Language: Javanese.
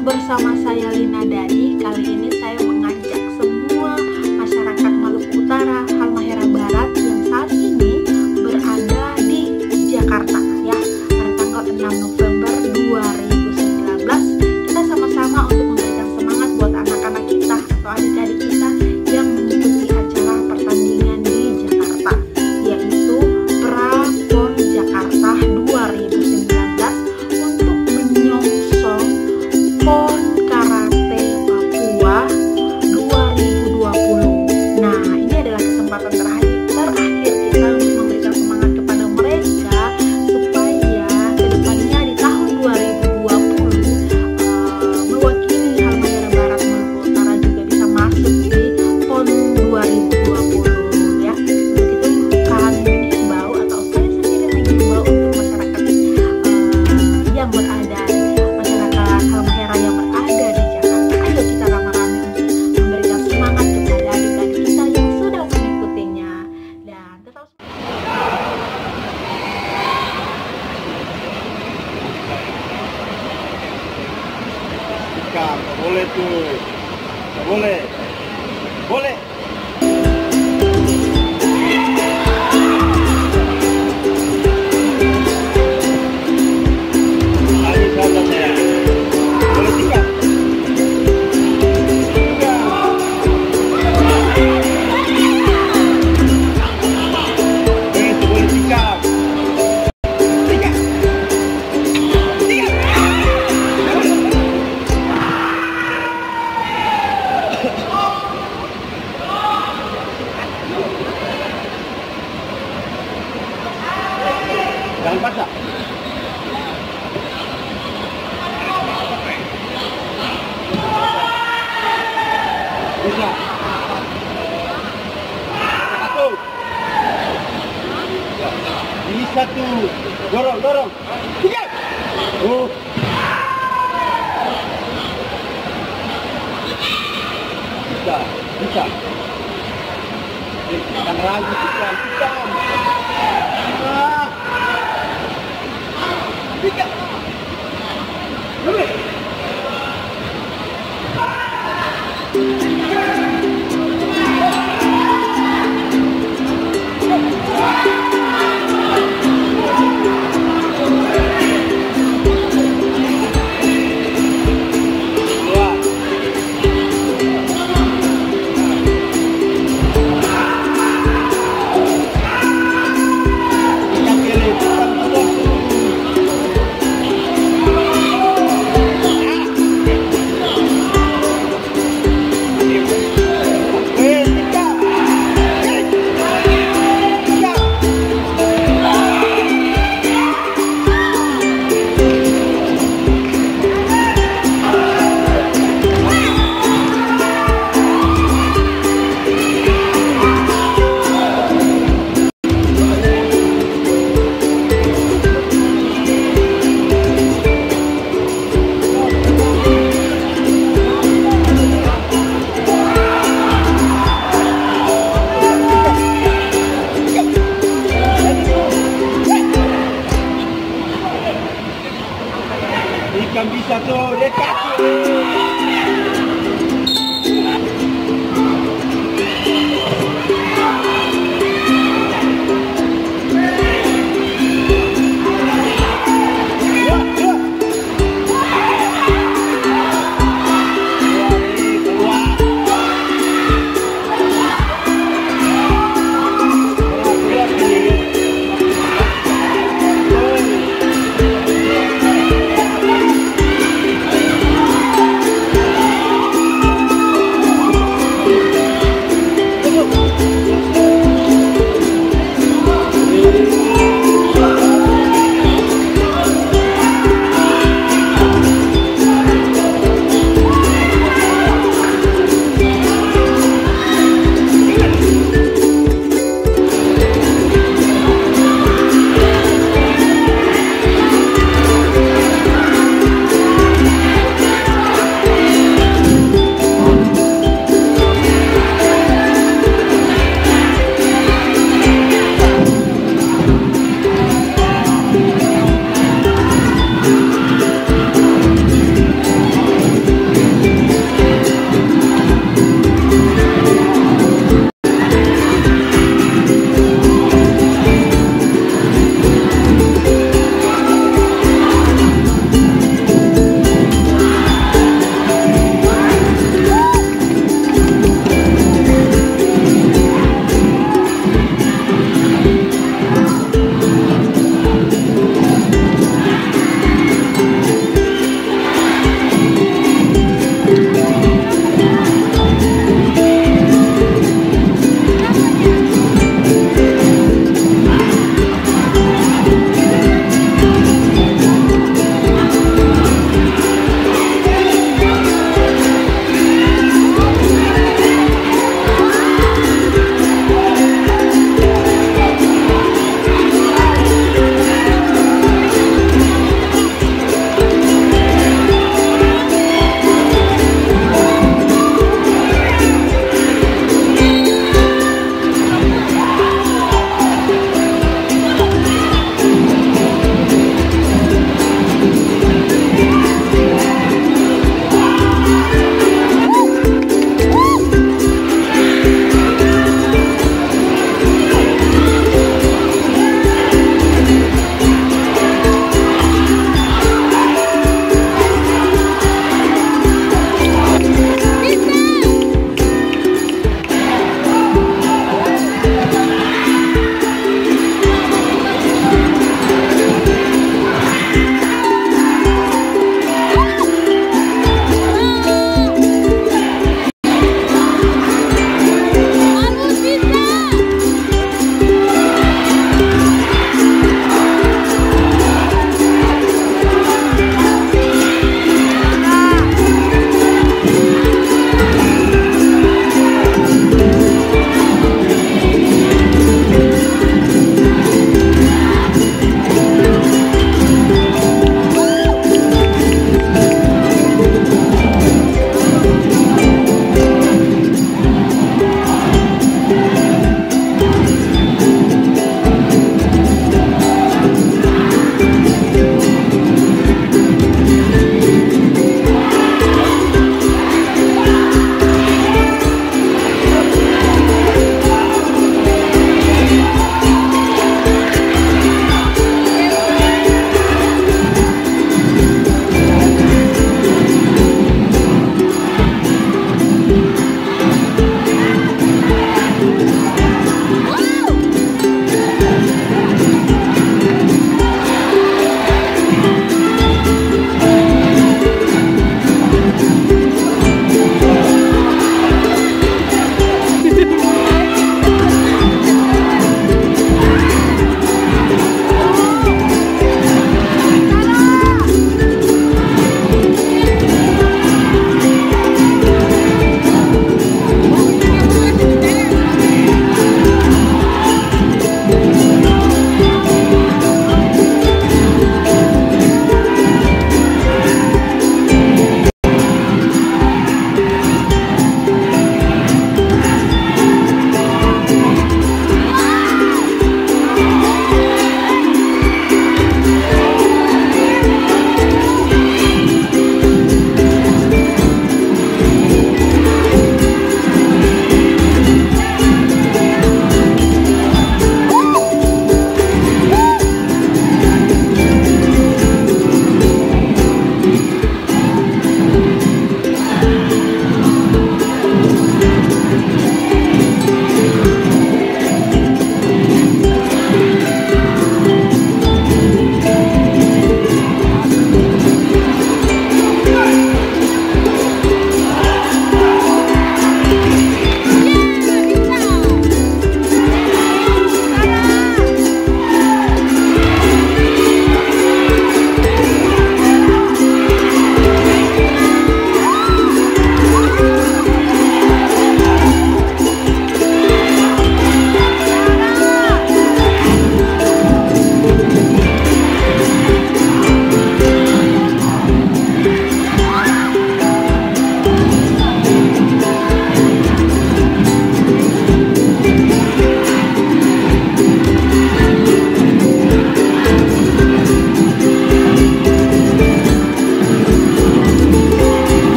bersama saya Lina Dani. Kali ini saya Boleh. Boleh. dorong, dorong. Tiga. Oh. Bisa, bisa. Kita ragu, kita, kita. Lord, let that